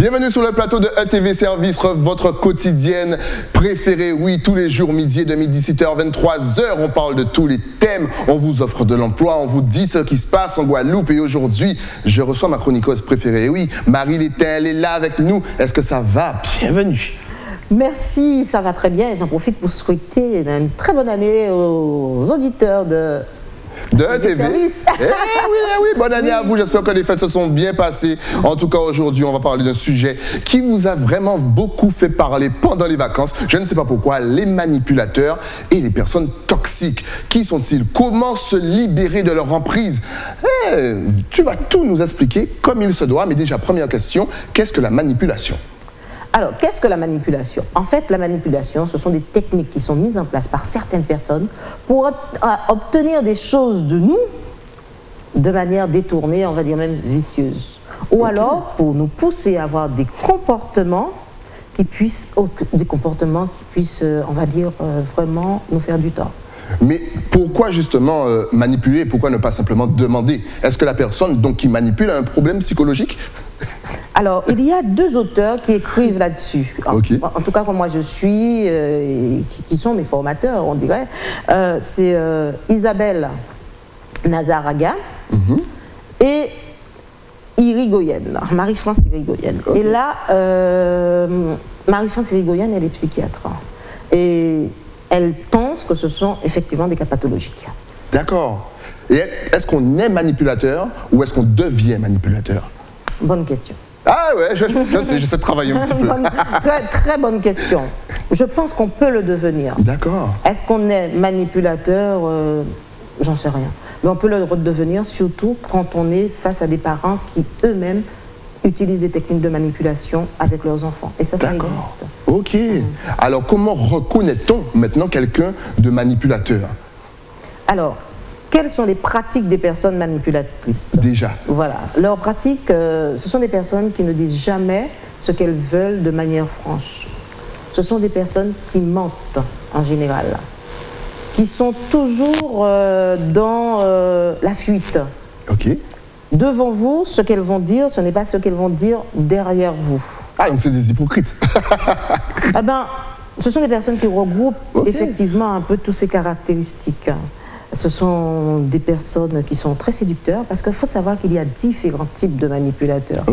Bienvenue sur le plateau de ETV Service, votre quotidienne préférée. Oui, tous les jours, midi et demi, 17h, 23h, on parle de tous les thèmes. On vous offre de l'emploi, on vous dit ce qui se passe en Guadeloupe. Et aujourd'hui, je reçois ma chroniqueuse préférée. Oui, Marie Létin, elle est là avec nous. Est-ce que ça va? Bienvenue. Merci, ça va très bien. J'en profite pour souhaiter une très bonne année aux auditeurs de de TV. Eh oui, eh oui, bonne année à vous. J'espère que les fêtes se sont bien passées. En tout cas, aujourd'hui, on va parler d'un sujet qui vous a vraiment beaucoup fait parler pendant les vacances. Je ne sais pas pourquoi, les manipulateurs et les personnes toxiques. Qui sont-ils? Comment se libérer de leur emprise? Eh, Tu vas tout nous expliquer comme il se doit. Mais déjà, première question, qu'est-ce que la manipulation? Alors, qu'est-ce que la manipulation? En fait, la manipulation, ce sont des techniques qui sont mises en place par certaines personnes pour obtenir des choses de nous de manière détournée, on va dire même vicieuse. Ou alors pour nous pousser à avoir des comportements qui puissent, des comportements qui puissent, euh, on va dire, euh, vraiment nous faire du tort. Mais pourquoi justement euh, manipuler? Pourquoi ne pas simplement demander? Est-ce que la personne donc, qui manipule a un problème psychologique? Alors, il y a deux auteurs qui écrivent là-dessus. En, tout cas, comme moi je suis, euh, qui, sont mes formateurs, on dirait. Euh, c'est euh, Isabelle Nazaraga mhm. et Irigoyen, Marie-France Irigoyen. Et là, Marie-France Irigoyen, elle est psychiatre. Et elle pense que ce sont effectivement des cas pathologiques. D'accord. Et est-ce qu'on est manipulateur ou est-ce qu'on devient manipulateur? Bonne question. Ah ouais, je, sais, j'essaie de travailler un petit peu. très, bonne question. Je pense qu'on peut le devenir. D'accord. Est-ce qu'on est manipulateur euh, J'en sais rien. Mais on peut le devenir surtout quand on est face à des parents qui eux-mêmes utilisent des techniques de manipulation avec leurs enfants. Et ça, ça existe. Ok. Alors comment reconnaît-on maintenant quelqu'un de manipulateur? Alors, quelles sont les pratiques des personnes manipulatrices Déjà. Voilà. Leurs pratiques, euh, ce sont des personnes qui ne disent jamais ce qu'elles veulent de manière franche. Ce sont des personnes qui mentent en général, qui sont toujours euh, dans euh, la fuite. Ok. Devant vous, ce qu'elles vont dire, ce n'est pas ce qu'elles vont dire derrière vous. Ah, donc c'est des hypocrites. eh ben, ce sont des personnes qui regroupent effectivement un peu toutes ces caractéristiques ce sont des personnes qui sont très séducteurs parce qu'il faut savoir qu'il y a différents types de manipulateurs.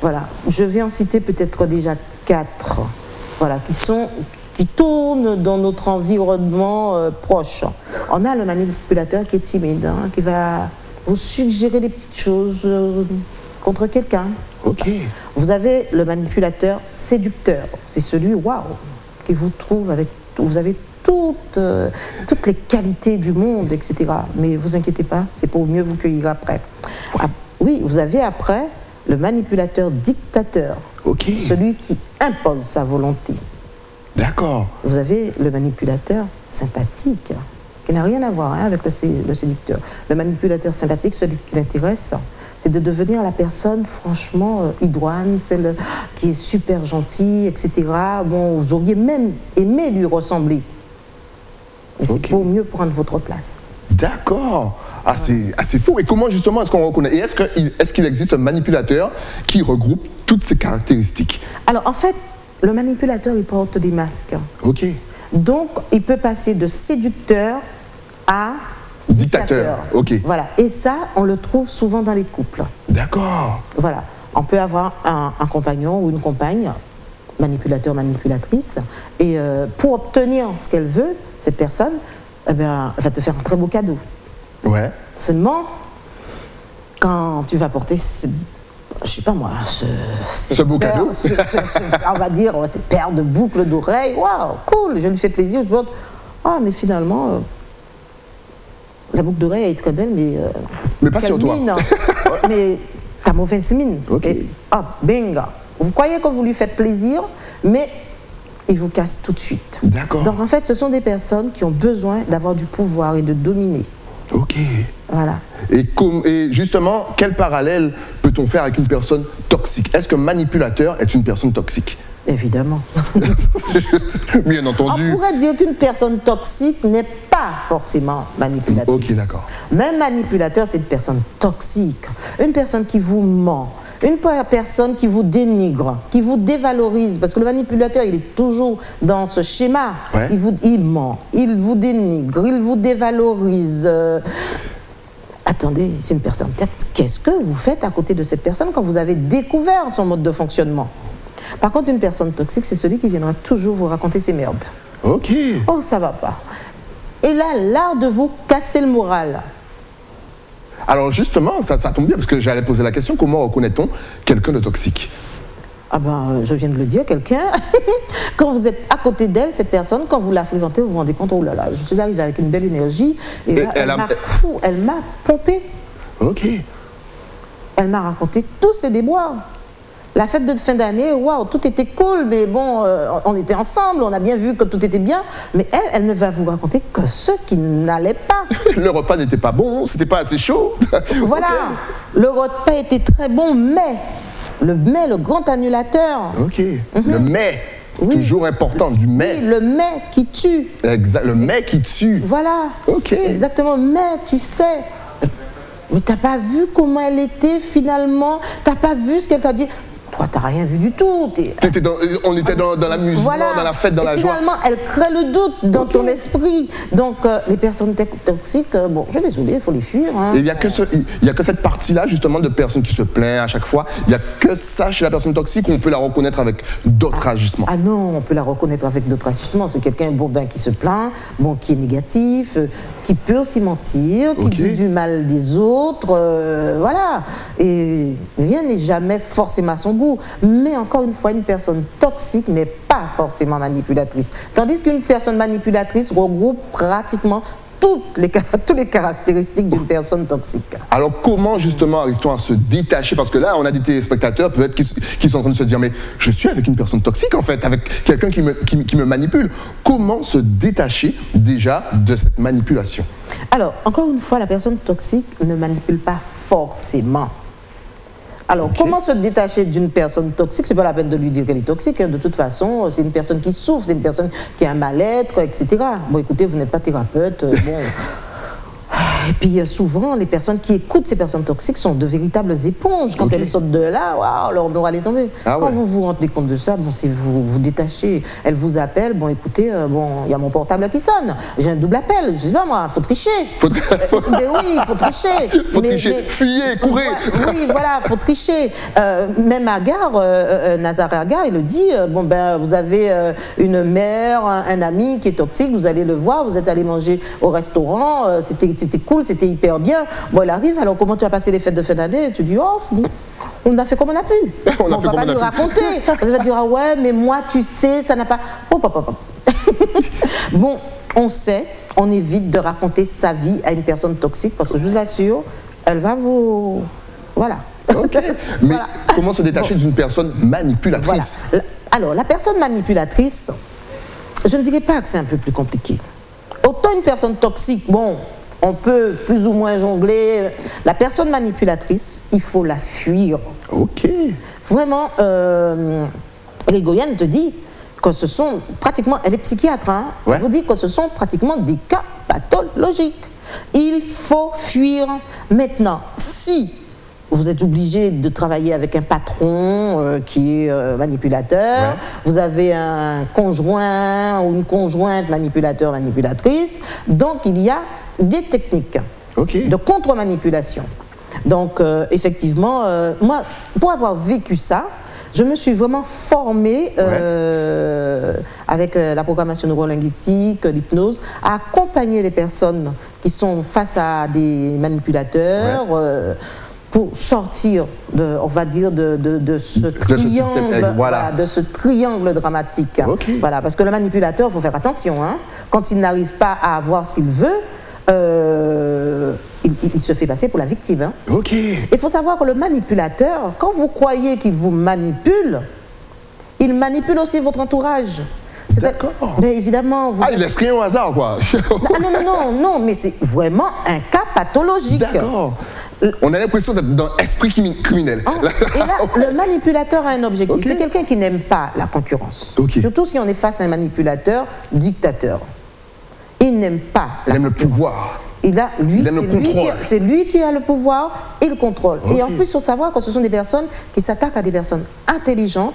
Voilà. Je vais en citer peut-être déjà quatre voilà, qui, sont, qui tournent dans notre environnement euh, proche. On a le manipulateur qui est timide, hein, qui va vous suggérer des petites choses euh, contre quelqu'un. Vous avez le manipulateur séducteur. C'est celui, waouh, qui vous trouve avec. Vous avez toutes, euh, toutes les qualités du monde, etc. Mais vous inquiétez pas, c'est pour mieux vous cueillir après. Ah, oui, vous avez après le manipulateur dictateur, celui qui impose sa volonté. D'accord. Vous avez le manipulateur sympathique, qui n'a rien à voir hein, avec le, le, séducteur. Le manipulateur sympathique, celui qui l'intéresse, c'est de devenir la personne franchement euh, idoine, celle qui est super gentille, etc. Bon, vous auriez même aimé lui ressembler. Et c'est pour mieux prendre votre place. D'accord. Ah, c'est fou. Et comment justement est-ce qu'on reconnaît? Et est-ce qu'il est existe un manipulateur qui regroupe toutes ces caractéristiques? Alors en fait, le manipulateur, il porte des masques. Ok. Donc, il peut passer de séducteur à dictateur. Ok. Voilà. Et ça, on le trouve souvent dans les couples. D'accord. Voilà. On peut avoir un, un compagnon ou une compagne manipulateur, manipulatrice, et euh, pour obtenir ce qu'elle veut, cette personne, eh bien, elle va te faire un très beau cadeau. Ouais. Seulement, quand tu vas porter, je sais pas moi, ce, ce beau cadeau, on va dire cette paire de boucles d'oreilles, waouh, cool, je lui fais plaisir, je porte, ah mais finalement, euh, la boucle d'oreille est très belle, mais euh, mais pas sur toi, mais ta mauvaise mine, ok, et, ah, binga. Vous croyez que vous lui faites plaisir, mais il vous casse tout de suite. D'accord. Donc en fait, ce sont des personnes qui ont besoin d'avoir du pouvoir et de dominer. Ok. Voilà. Et, et justement, quel parallèle peut-on faire avec une personne toxique? Est-ce qu'un manipulateur est une personne toxique? Évidemment. Bien entendu. On pourrait dire qu'une personne toxique n'est pas forcément manipulatrice. Ok, d'accord. Même manipulateur, c'est une personne toxique. Une personne qui vous ment, Une personne qui vous dénigre, qui vous dévalorise, parce que le manipulateur, il est toujours dans ce schéma. Il, vous, il ment, il vous dénigre, il vous dévalorise. Euh, attendez, c'est une personne. Qu'est-ce que vous faites à côté de cette personne quand vous avez découvert son mode de fonctionnement? Par contre, une personne toxique, c'est celui qui viendra toujours vous raconter ses merdes. Ok. Oh, ça va pas. Et là, l'art de vous casser le moral. Alors justement, ça, tombe bien parce que j'allais poser la question, comment reconnaît-on quelqu'un de toxique? Ah ben, je viens de le dire, quelqu'un, quand vous êtes à côté d'elle, cette personne, quand vous la fréquentez, vous vous rendez compte, oh là là, je suis arrivée avec une belle énergie, et, elle, elle m'a pompé. Ok. Elle m'a raconté tous ses déboires. La fête de fin d'année, waouh, tout était cool, mais bon, euh, on était ensemble, on a bien vu que tout était bien. Mais elle, elle ne va vous raconter que ce qui n'allait pas. le repas n'était pas bon, c'était pas assez chaud. voilà, le repas était très bon, mais le mais, le grand annulateur. Ok. Mhm. Le mais. Toujours important, du mais. Oui, le mais qui tue. Exact, le mais qui tue. Voilà. Ok. Exactement, mais tu sais. Mais t'as pas vu comment elle était finalement? T'as pas vu ce qu'elle t'a dit? Toi, t'as rien vu du tout. on était dans, l'amusement, dans la fête, dans la joie. Finalement, elle crée le doute dans ton esprit. Donc, euh, les personnes toxiques, euh, bon, je suis désolé, il faut les fuir. Hein. il n'y a, que a que cette partie-là, justement, de personnes qui se plaignent à chaque fois. Il n'y a que ça chez la personne toxique, on peut la reconnaître avec d'autres agissements. Ah non, on peut la reconnaître avec d'autres agissements. C'est quelqu'un bon, ben, qui se plaint, bon, qui est négatif, euh, qui peut aussi mentir, qui dit du mal des autres. voilà. Et rien n'est jamais forcément à son goût. Mais encore une fois, une personne toxique n'est pas forcément manipulatrice. Tandis qu'une personne manipulatrice regroupe pratiquement toutes les, toutes les caractéristiques d'une personne toxique. Alors comment justement arrive-t-on à se détacher? Parce que là, on a des téléspectateurs peut-être qui, sont en train de se dire, mais je suis avec une personne toxique en fait, avec quelqu'un qui me, qui me manipule. Comment se détacher déjà de cette manipulation? Alors, encore une fois, la personne toxique ne manipule pas forcément. Alors, comment se détacher d'une personne toxique? C'est pas la peine de lui dire qu'elle est toxique. Hein. De toute façon, c'est une personne qui souffre, c'est une personne qui a un mal-être, etc. Bon, écoutez, vous n'êtes pas thérapeute. Euh, bon. Et puis euh, souvent, les personnes qui écoutent ces personnes toxiques sont de véritables éponges. Quand elles sortent de là, waouh, leur doit aller tomber. Ah Quand vous vous rendez compte de ça, bon, si vous vous détachez, elle vous appelle, bon, écoutez, euh, bon, il y a mon portable qui sonne, j'ai un double appel, je sais pas moi, faut tricher. Faut euh, mais oui, il faut tricher. faut tricher, fuyez, courez. Oui, voilà, faut tricher. même Agar, Nazar Agar, il le dit, bon ben, vous avez une mère, un, ami qui est toxique, vous allez le voir, vous êtes allé manger au restaurant, c'était cool c'était hyper bien. Bon, elle arrive, alors comment tu as passé les fêtes de fin d'année? Tu dis, oh, on a fait comme on a pu. on, ne va pas lui raconter. Elle va dire, ah ouais, mais moi, tu sais, ça n'a pas. Oh, papa, bon, on sait, on évite de raconter sa vie à une personne toxique parce que je vous assure, elle va vous. Voilà. Mais comment se détacher d'une personne manipulatrice? Alors, la personne manipulatrice, je ne dirais pas que c'est un peu plus compliqué. Autant une personne toxique, bon, on peut plus ou moins jongler. La personne manipulatrice, il faut la fuir. Ok. Vraiment, euh, te dit que ce sont pratiquement, elle est psychiatre, hein, elle vous dit que ce sont pratiquement des cas pathologiques. Il faut fuir maintenant. Si vous êtes obligé de travailler avec un patron euh, qui est euh, manipulateur, vous avez un conjoint ou une conjointe manipulateur, manipulatrice, donc il y a des techniques de contre-manipulation. Donc, euh, effectivement, euh, moi, pour avoir vécu ça, je me suis vraiment formée euh, avec la programmation neurolinguistique, l'hypnose, à accompagner les personnes qui sont face à des manipulateurs. pour sortir, de, on va dire, de, ce triangle, voilà. de ce triangle dramatique. Voilà, parce que le manipulateur, il faut faire attention. Hein. Quand il n'arrive pas à avoir ce qu'il veut, euh, il, se fait passer pour la victime. Hein. Ok. Il faut savoir que le manipulateur, quand vous croyez qu'il vous manipule, il manipule aussi votre entourage. D'accord. Mais évidemment. Vous ah, il laisse rien au hasard, quoi. Ah, non, non, non, non, mais c'est vraiment un cas pathologique. D'accord. On a l'impression d'être dans l'esprit criminel. Ah, et là, le manipulateur a un objectif. C'est quelqu'un qui n'aime pas la concurrence. Surtout si on est face à un manipulateur dictateur. Il n'aime pas. Il aime le pouvoir. Il a, lui, c'est lui, qui a le pouvoir, il contrôle. Et en plus, il faut savoir que ce sont des personnes qui s'attaquent à des personnes intelligentes,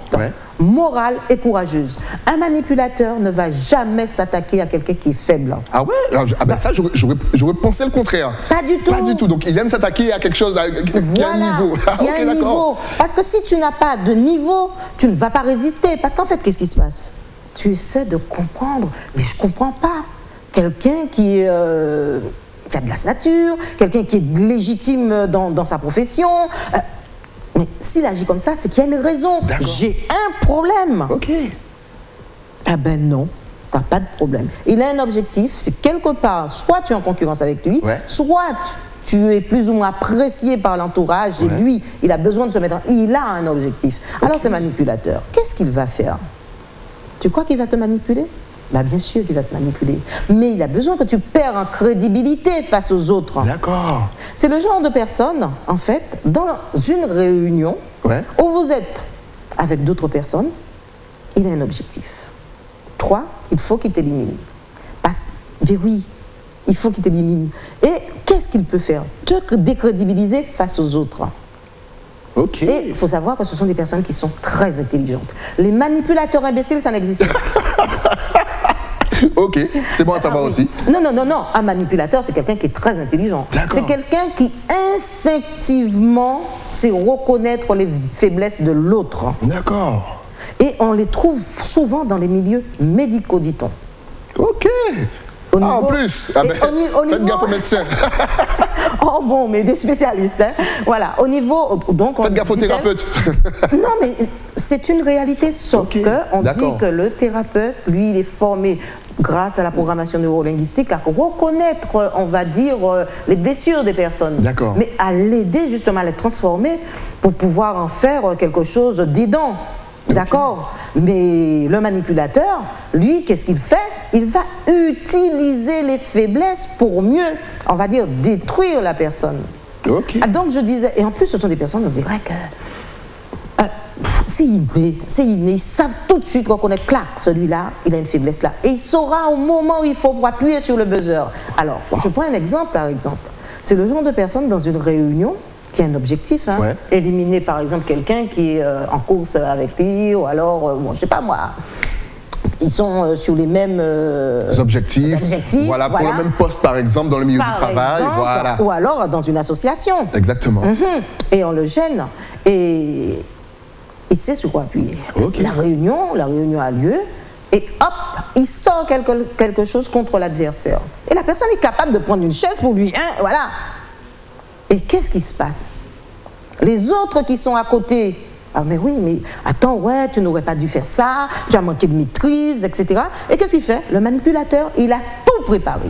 morales et courageuses. Un manipulateur ne va jamais s'attaquer à quelqu'un qui est faible. Ah ouais? Ah ben bah, Ça, j'aurais pensé le contraire. Pas du tout. Pas du tout. Donc, il aime s'attaquer à quelque chose qui a un niveau? il y a un niveau. Parce que si tu n'as pas de niveau, tu ne vas pas résister. Parce qu'en fait, qu'est-ce qui se passe? Tu essaies de comprendre, mais je ne comprends pas. Quelqu'un qui... Euh, qui a de la stature, quelqu'un qui est légitime dans, sa profession. Euh, mais s'il agit comme ça, c'est qu'il y a une raison. J'ai un problème. Ok. Ah ben non, tu n'as pas de problème. Il a un objectif, c'est quelque part, soit tu es en concurrence avec lui, soit tu es plus ou moins apprécié par l'entourage et lui, il a besoin de se mettre en... Il a un objectif. Alors c'est manipulateur. Qu'est-ce qu'il va faire? Tu crois qu'il va te manipuler? Bah, bien sûr qu'il va te manipuler. Mais il a besoin que tu perds en crédibilité face aux autres. D'accord. C'est le genre de personne, en fait, dans une réunion où vous êtes avec d'autres personnes, il a un objectif. Trois, il faut qu'il t'élimine. Parce que, oui, il faut qu'il t'élimine. Et qu'est-ce qu'il peut faire? Te décrédibiliser face aux autres. Et il faut savoir que ce sont des personnes qui sont très intelligentes. Les manipulateurs imbéciles, ça n'existe pas. ok, c'est bon à savoir aussi. Non, non, non, non. Un manipulateur, c'est quelqu'un qui est très intelligent. C'est quelqu'un qui instinctivement sait reconnaître les faiblesses de l'autre. D'accord. Et on les trouve souvent dans les milieux médicaux, dit-on. Ok. ah, en plus ah ben, Faites gaffe aux médecins Oh bon, mais des spécialistes. Hein. Voilà, au niveau... Donc, Faites gaffe aux thérapeutes Non, mais c'est une réalité, sauf qu'on que on dit que le thérapeute, lui, il est formé grâce à la programmation neurolinguistique, à reconnaître, on va dire, les blessures des personnes. D'accord. Mais à l'aider justement à les transformer pour pouvoir en faire quelque chose d'aidant. D'accord Mais le manipulateur, lui, qu'est-ce qu'il fait? Il va utiliser les faiblesses pour mieux, on va dire, détruire la personne. Ok. Ah, donc je disais, et en plus ce sont des personnes, on dirait que c'est inné, c'est inné. Ils savent tout de suite reconnaître, clac, celui-là, il a une faiblesse là. Et il saura au moment où il faut appuyer sur le buzzer. Alors, je prends un exemple, par exemple. C'est le genre de personne dans une réunion qui a un objectif, hein, éliminer par exemple quelqu'un qui est euh, en course avec lui, ou alors, euh, bon, je sais pas moi, ils sont euh, sur les mêmes objectifs. Voilà, pour le même poste, par exemple, dans le milieu du travail. voilà. Ou alors dans une association. Exactement. Mhm. Et on le gêne. Et il sait sur quoi appuyer. La réunion, la réunion a lieu, et hop, il sort quelque, quelque chose contre l'adversaire. Et la personne est capable de prendre une chaise pour lui, hein, voilà. Et qu'est-ce qui se passe? Les autres qui sont à côté, ah mais oui, mais attends, ouais, tu n'aurais pas dû faire ça, tu as manqué de maîtrise, etc. Et qu'est-ce qu'il fait? Le manipulateur, il a tout préparé.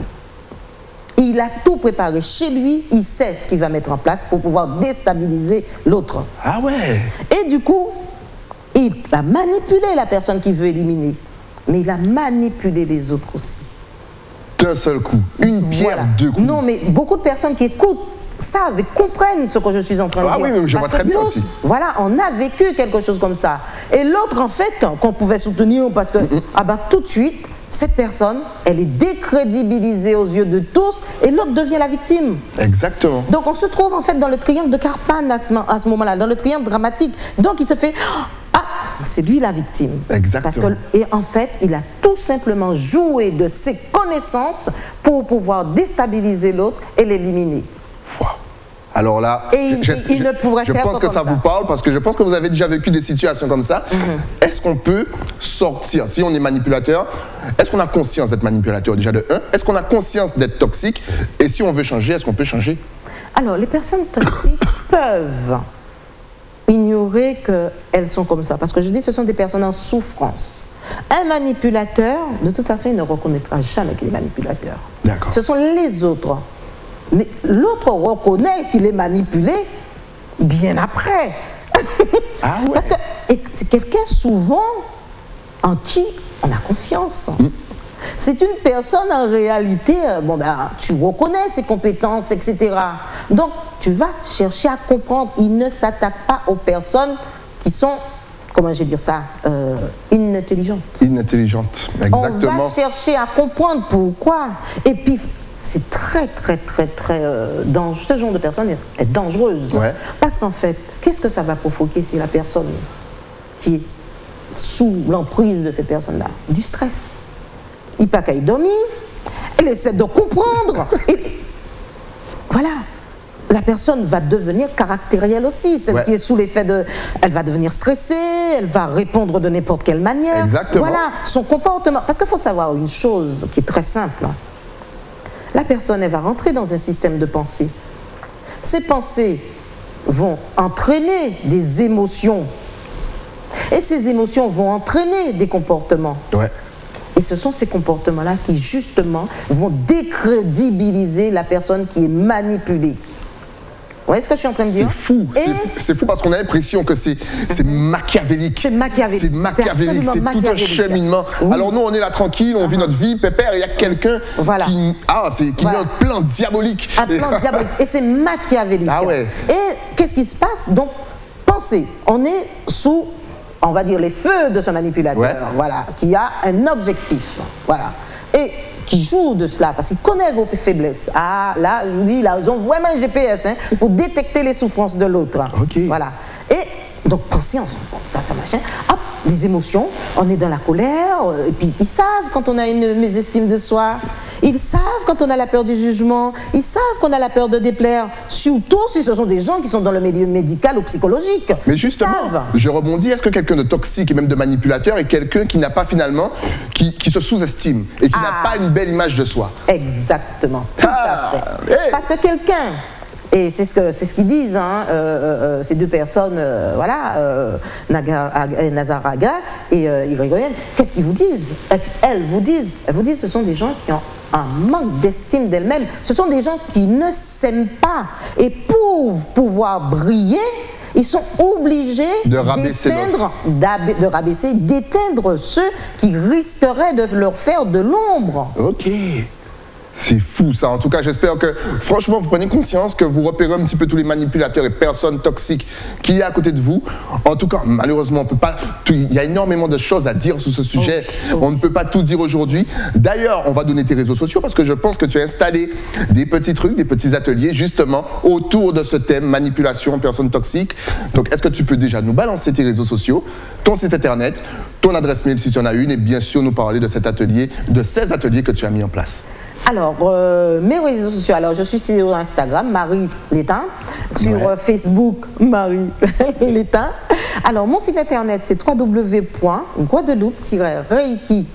Il a tout préparé chez lui, il sait ce qu'il va mettre en place pour pouvoir déstabiliser l'autre. Ah ouais Et du coup, il a manipulé la personne qui veut éliminer, mais il a manipulé les autres aussi. D'un seul coup, une pierre, deux coups. Non, mais beaucoup de personnes qui écoutent savent et comprennent ce que je suis en train de ah dire. Ah oui, mais je vois très bien aussi. Voilà, on a vécu quelque chose comme ça. Et l'autre, en fait, qu'on pouvait soutenir parce que, ah ben, tout de suite, cette personne, elle est décrédibilisée aux yeux de tous et l'autre devient la victime. Exactement. Donc on se trouve en fait dans le triangle de Carpan à ce, moment-là, dans le triangle dramatique. Donc il se fait c'est lui la victime. Exactement. et en fait, il a tout simplement joué de ses connaissances pour pouvoir déstabiliser l'autre et l'éliminer. Alors là, je, ne pourrait je pense que ça, vous parle parce que je pense que vous avez déjà vécu des situations comme ça. Mhm. Est-ce qu'on peut sortir, si on est manipulateur, est-ce qu'on a conscience d'être manipulateur déjà de 1 Est-ce qu'on a conscience d'être toxique? Et si on veut changer, est-ce qu'on peut changer? Alors, les personnes toxiques peuvent ignorer qu'elles sont comme ça. Parce que je dis, ce sont des personnes en souffrance. Un manipulateur, de toute façon, il ne reconnaîtra jamais qu'il est manipulateur. Ce sont les autres mais l'autre reconnaît qu'il est manipulé bien après. Ah Parce que c'est quelqu'un souvent en qui on a confiance. Mm. C'est une personne en réalité, euh, bon ben, tu reconnais ses compétences, etc. Donc tu vas chercher à comprendre. Il ne s'attaque pas aux personnes qui sont, comment je vais dire ça, euh, inintelligentes. Inintelligentes, exactement. On va chercher à comprendre pourquoi. Et puis c'est très, très, très, très euh, dangereux. Ce genre de personne est dangereuse. Parce qu'en fait, qu'est-ce que ça va provoquer si la personne qui est sous l'emprise de cette personne-là? Du stress. Il pas qu'à y dormir, elle essaie de comprendre. Voilà la personne va devenir caractérielle aussi. Celle qui est sous l'effet de. Elle va devenir stressée, elle va répondre de n'importe quelle manière. Exactement. Voilà, son comportement. Parce qu'il faut savoir une chose qui est très simple. La personne, elle va rentrer dans un système de pensée. Ces pensées vont entraîner des émotions. Et ces émotions vont entraîner des comportements. Et ce sont ces comportements-là qui, justement, vont décrédibiliser la personne qui est manipulée. Vous voyez ce que je suis en train de dire C'est fou. C'est fou parce qu'on a l'impression que c'est machiavélique. C'est machiavélique. C'est machiavélique. C'est tout un cheminement. Alors nous, on est là tranquille, on vit uh-huh. notre vie, pépère, il y a quelqu'un qui, ah, qui met un plan diabolique. Un plan diabolique. Et c'est machiavélique. Ah ouais. Et qu'est-ce qui se passe? Donc, pensez, on est sous, on va dire, les feux de ce manipulateur, voilà, qui a un objectif. Voilà. Et qui joue de cela, parce qu'il connaît vos faiblesses. Ah, là, je vous dis, là, ils ont vraiment un GPS hein, pour détecter les souffrances de l'autre. Voilà. Et donc, pensez en ça, ça, machin. Hop, les émotions, on est dans la colère, et puis ils savent quand on a une mésestime de soi. Ils savent quand on a la peur du jugement, ils savent qu'on a la peur de déplaire, surtout si ce sont des gens qui sont dans le milieu médical ou psychologique. Mais justement, je rebondis, est-ce que quelqu'un de toxique et même de manipulateur est quelqu'un qui n'a pas finalement, qui, se sous-estime et qui n'a ah. pas une belle image de soi? Exactement, tout à ah, fait. Parce que quelqu'un et c'est ce que c'est ce qu'ils disent, hein, euh, euh, euh, ces deux personnes, voilà, Nazaraga et Irigoyen. Qu'est-ce qu'ils vous disent? Elles vous disent, elles vous disent, ce sont des gens qui ont un manque d'estime d'elles-mêmes. Ce sont des gens qui ne s'aiment pas. Et pour pouvoir briller, ils sont obligés de rabaisser, d'éteindre ceux qui risqueraient de leur faire de l'ombre. Ok. C'est fou ça. En tout cas, j'espère que franchement, vous prenez conscience que vous repérez un petit peu tous les manipulateurs et personnes toxiques qui y a à côté de vous. En tout cas, malheureusement, on peut pas. Il y a énormément de choses à dire sur ce sujet. Oh, oh. On ne peut pas tout dire aujourd'hui. D'ailleurs, on va donner tes réseaux sociaux parce que je pense que tu as installé des petits trucs, des petits ateliers justement autour de ce thème manipulation, personnes toxiques. Donc, est-ce que tu peux déjà nous balancer tes réseaux sociaux, ton site internet, ton adresse mail si tu en as une, et bien sûr nous parler de cet atelier, de ces ateliers que tu as mis en place? Alors, euh, mes réseaux sociaux, alors je suis sur Instagram, Marie Létain, sur euh, Facebook, Marie Létain. Alors, mon site internet, c'est www.guadeloupe-reiki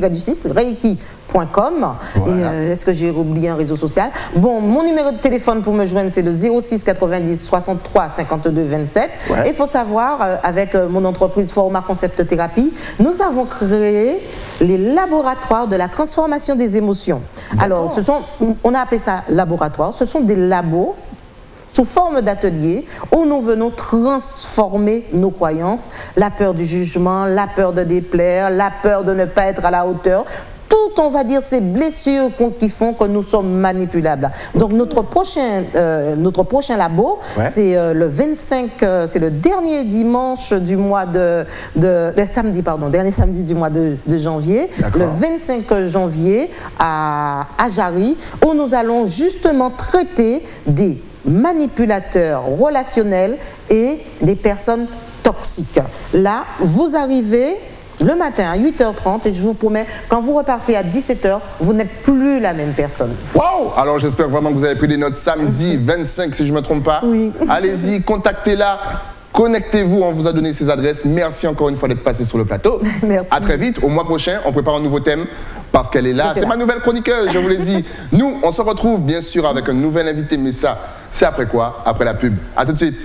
du 6, reiki.com. Euh, est-ce que j'ai oublié un réseau social? Bon, mon numéro de téléphone pour me joindre, c'est le 06 90 63 52 27. il faut savoir, euh, avec euh, mon entreprise Format Concept Thérapie, nous avons créé les laboratoires de la transformation des émotions. Alors, ce sont, on a appelé ça laboratoire. Ce sont des labos sous forme d'atelier où nous venons transformer nos croyances, la peur du jugement, la peur de déplaire, la peur de ne pas être à la hauteur, on va dire, ces blessures qui font que nous sommes manipulables. Donc notre prochain, euh, notre prochain labo, c'est euh, le 25, euh, c'est le dernier dimanche du mois de, de, samedi, pardon, dernier samedi du mois de, janvier, le 25 janvier à, à Jarry, où nous allons justement traiter des manipulateurs relationnels et des personnes toxiques. Là, vous arrivez le matin à 8h30 et je vous promets, quand vous repartez à 17h, vous n'êtes plus la même personne. Waouh Alors j'espère vraiment que vous avez pris des notes samedi 25 si je ne me trompe pas. Oui. Allez-y, contactez-la. Connectez-vous, on vous a donné ses adresses. Merci encore une fois d'être passé sur le plateau. Merci. À très vite. Au mois prochain, on prépare un nouveau thème parce qu'elle est là. C'est ma nouvelle chroniqueuse, je vous l'ai dit. Nous, on se retrouve bien sûr avec un nouvel invité, mais ça, c'est après quoi? Après la pub. À tout de suite.